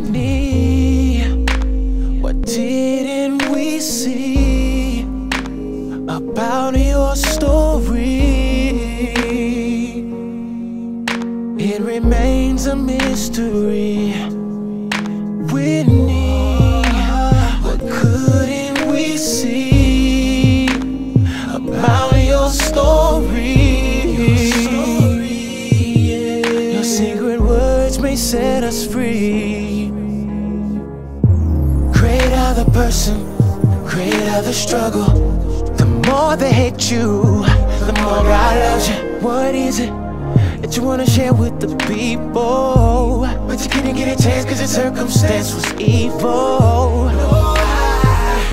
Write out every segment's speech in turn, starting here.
Whitney, what didn't we see about your story? It remains a mystery. Whitney, what couldn't we see about your story? May set us free. Great other person, great other struggle. The more they hate you, the more God loves you. What is it that you wanna share with the people? But you couldn't get a chance cause the circumstance was evil.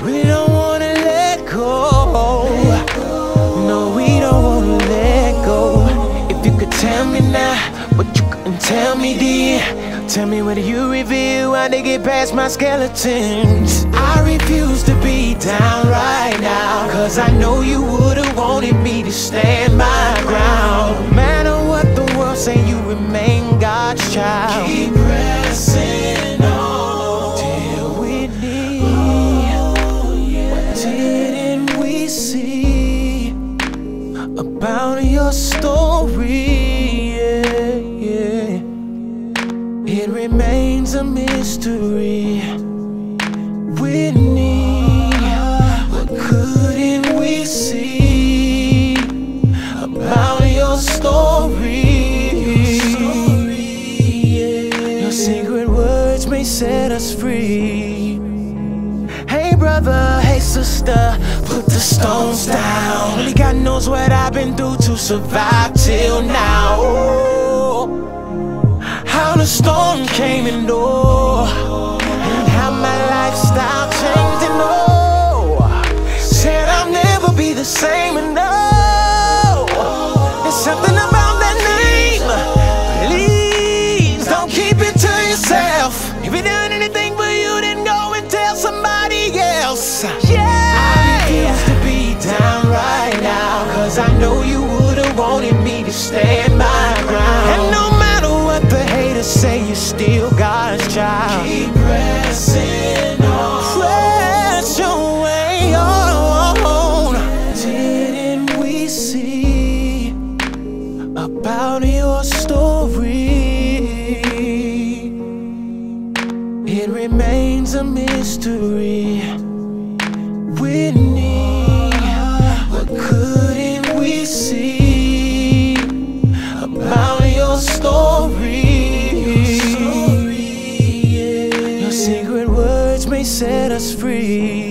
We don't wanna let go. No, we don't wanna let go. If you could tell me now what you tell me dear, Tell me whether you reveal how they get past my skeletons. I refuse to be down right now. Cause I know you would've wanted me to stand my ground. No matter what the world say, you remain God's child. Keep pressing on. Till Whitney. What didn't we see about your story? Remains a mystery. Whitney, what couldn't we see about your story? Your secret words may set us free. Hey brother, hey sister, put the stones down. Only God knows what I've been through to survive till now. Oh, how the storm came and oh, and how my lifestyle changed and oh, said I'll never be the same and oh, there's something about that name. Please don't keep it to yourself. If you done about your story. It remains a mystery. Whitney, what couldn't we see about your story? Your secret words may set us free.